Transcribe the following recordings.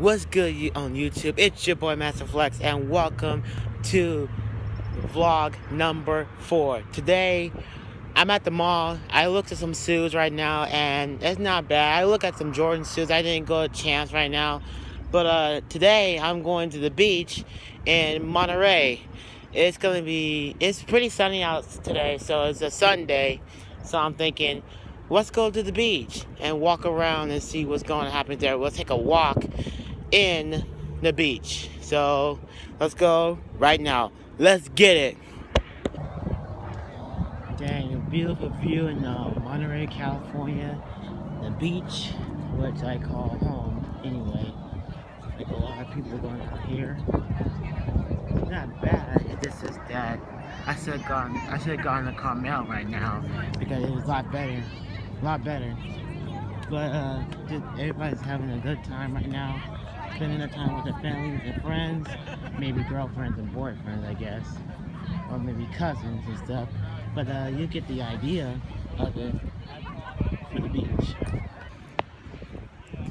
What's good on YouTube? It's your boy Master Flex and welcome to vlog number four. Today I'm at the mall. I looked at some shoes right now and it's not bad. I look at some Jordan shoes. I didn't go a chance right now. But uh, today I'm going to the beach in Monterey. It's gonna be it's pretty sunny out today, so it's a Sunday. So I'm thinking let's go to the beach and walk around and see what's going to happen there. We'll take a walk in the beach. So let's go right now. Let's get it. Dang, a beautiful view in uh, Monterey, California. The beach, which I call home anyway. Like a lot of people going out here. Not bad. This is that I should have gone. I should have gone to Carmel right now because it was a lot better a lot better. But uh, everybody's having a good time right now, spending their time with their families and friends, maybe girlfriends and boyfriends, I guess, or maybe cousins and stuff. But uh, you get the idea of it for the beach.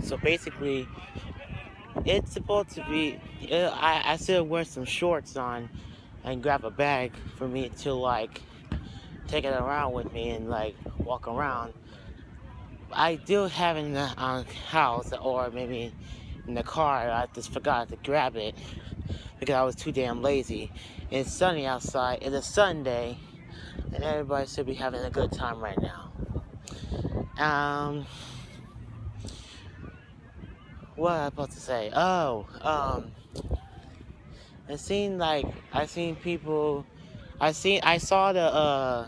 So basically, it's supposed to be. Uh, I I still wear some shorts on and grab a bag for me to like take it around with me and like walk around. I do have in the uh, house or maybe in the car. I just forgot to grab it because I was too damn lazy. It's sunny outside. It's a Sunday, and everybody should be having a good time right now. Um, what am I supposed to say? Oh, um, it seemed like I seen people. I seen I saw the uh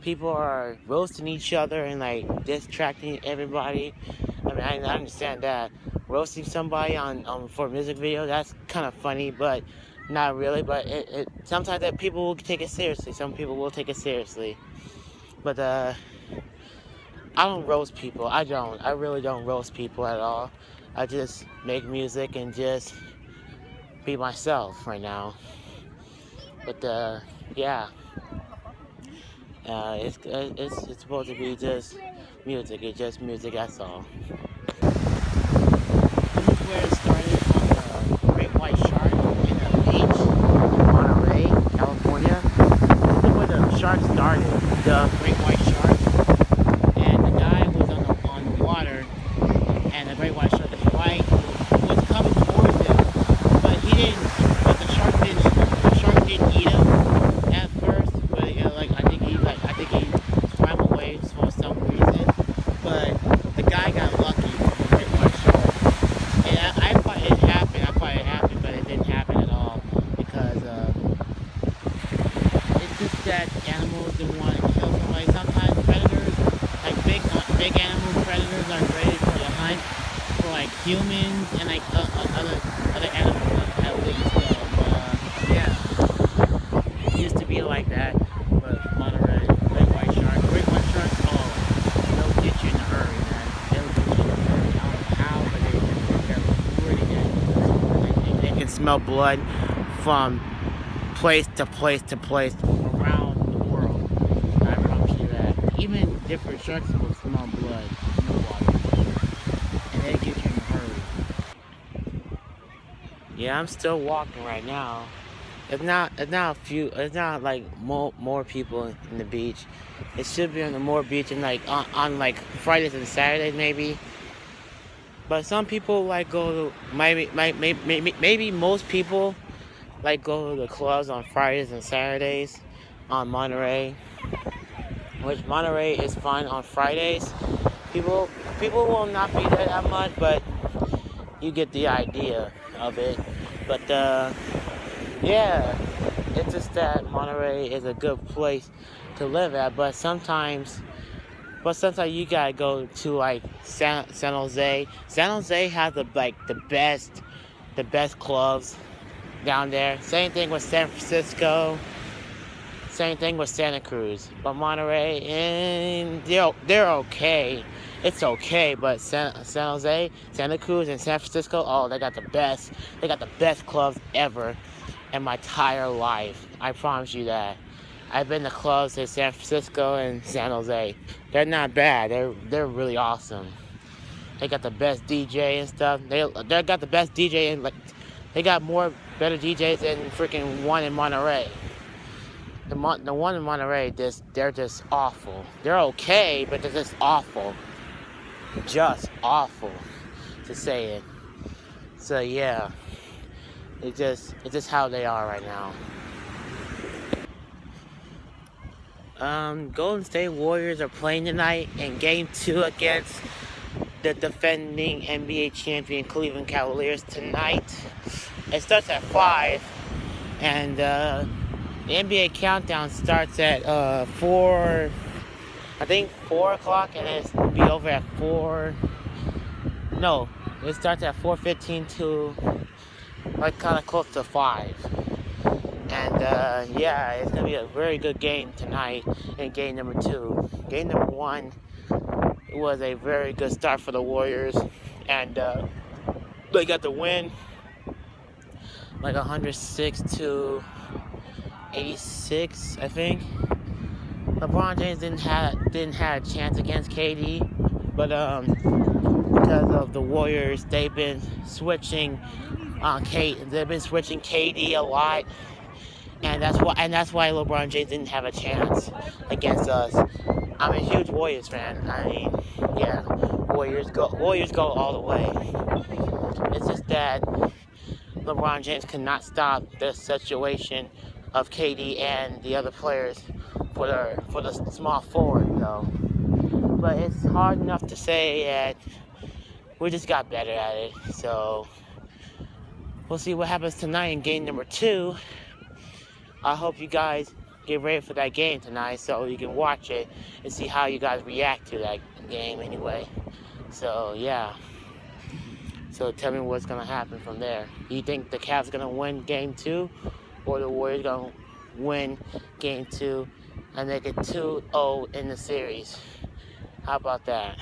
people are roasting each other and like distracting everybody. I I, understand that roasting somebody on um, for a music video that's kind of funny, but not really. But it, it sometimes that people will take it seriously. Some people will take it seriously, but uh, I don't roast people. I don't. I really don't roast people at all. I just make music and just be myself right now. But uh, yeah. Uh, it's, it's, it's supposed to be just music. It's just music, that's all. This is where it started on the Great White Shark in the beach in Monterey, California. This is where the shark started, the Great White Shark. And the guy was on the, on the water, and the Great White Shark, the white, was coming towards him, but he didn't, but the shark didn't, the shark didn't eat him. that animals don't want to kill somebody. Sometimes predators, like big animal predators, are ready for the hunt for like humans and like uh, uh, other other animals at least. So, uh, yeah, it used to be like that, but Monterey, great white shark, great white shark, oh, they'll get you in a hurry, man. They'll get you in a hurry. I don't know how, but they, they're pretty good. They, they can smell blood from place to place to place even different sharks will smell blood in the water. And they get you in a hurry. Yeah, I'm still walking right now. It's not it's not a few it's not like more more people in the beach. It should be on the more beach and like on, on like Fridays and Saturdays maybe. But some people like go to maybe maybe maybe, maybe most people like go to the clubs on Fridays and Saturdays on Monterey which Monterey is fun on Fridays. People people will not be there that much, but you get the idea of it. But uh, yeah, it's just that Monterey is a good place to live at. But sometimes, but sometimes you gotta go to like San, San Jose. San Jose has the like the best, the best clubs down there. Same thing with San Francisco. Same thing with Santa Cruz, but Monterey, and they're they're okay. It's okay, but San, San Jose, Santa Cruz, and San Francisco, oh, they got the best. They got the best clubs ever in my entire life. I promise you that. I've been to clubs in San Francisco and San Jose. They're not bad. They're they're really awesome. They got the best DJ and stuff. They they got the best DJ and like they got more better DJs than freaking one in Monterey. The Mon the one in Monterey, they're just awful. They're okay, but they're just awful. Just awful, to say it. So yeah, it just it's just how they are right now. Um, Golden State Warriors are playing tonight in Game Two against the defending NBA champion Cleveland Cavaliers tonight. It starts at 5, and uh, the NBA countdown starts at uh, 4, I think 4 o'clock, and it'll be over at 4. No, it starts at 4.15 to like kind of close to 5. And uh, yeah, it's going to be a very good game tonight in game number 2. Game number 1 it was a very good start for the Warriors, and uh, they got the win, like 106 to 86, I think. LeBron James didn't have didn't have a chance against KD, but um, because of the Warriors, they've been switching on uh, Kate. They've been switching KD a lot, and that's why and that's why LeBron James didn't have a chance against us. I'm a huge Warriors fan. I mean, yeah, Warriors go, Warriors go all the way. It's just that LeBron James cannot stop the situation of KD and the other players for the for the small forward though. But it's hard enough to say that we just got better at it. So we'll see what happens tonight in game number two. I hope you guys get ready for that game tonight so you can watch it and see how you guys react to that game anyway. So, yeah. So tell me what's to happen from there. You think the Cavs to win game two or the Warriors going to win game two and make it 2-0 in the series? How about that?